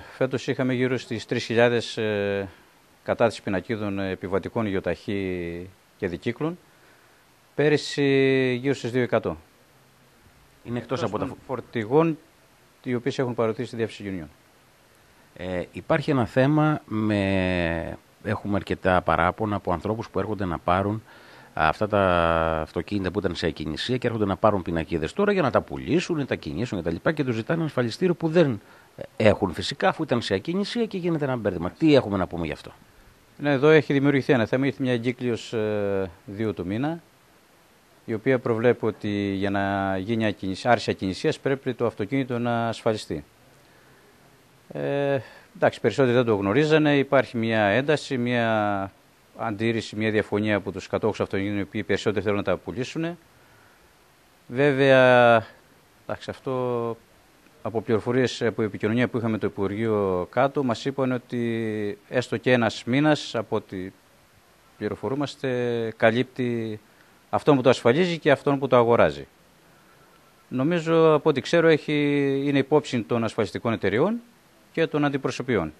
Φέτος είχαμε γύρω στις 3.000 ε, κατάθεση πινακίδων επιβατικών γεωταχή και δικύκλων. Πέρυσι γύρω στις 2%. Είναι εκτός από τα... των φορτηγών οι οποίες έχουν παροτήσει στη διεύθυνση Union. Ε, υπάρχει ένα θέμα με... Έχουμε αρκετά παράπονα από ανθρώπους που έρχονται να πάρουν αυτά τα αυτοκίνητα που ήταν σε ακινησία και έρχονται να πάρουν πινακίδες τώρα για να τα πουλήσουν, να τα κινήσουν κτλ. Και, και τους ζητάνε ένα ασφαλιστήριο που δεν έχουν φυσικά αφού ήταν σε ακινησία και γίνεται ένα μπέρδεμα. Τι έχουμε να πούμε γι' αυτό; Ναι, εδώ έχει δημιουργηθεί ένα θέμα. Ήρθε μια εγκύκλειος ε, δύο του μήνα, η οποία προβλέπει ότι για να γίνει ακινησία, άρση ακινησίας πρέπει το αυτοκίνητο να ασφαλιστεί. Ε, εντάξει, περισσότεροι δεν το γνωρίζανε. Υπάρχει μια ένταση, μια αντίρρηση, μια διαφωνία από τους κατόχους αυτοκίνητων, οι οποίοι περισσότεροι θέλουν να τα πουλήσουν. Βέβαια, εντάξει, αυτό από πληροφορίες από επικοινωνία που είχαμε το Υπουργείο κάτω, μας είπαν ότι έστω και ένας μήνας από ό,τι πληροφορούμαστε καλύπτει αυτόν που το ασφαλίζει και αυτόν που το αγοράζει. Νομίζω από ό,τι ξέρω έχει, είναι υπόψη των ασφαλιστικών εταιριών και των αντιπροσωπιών.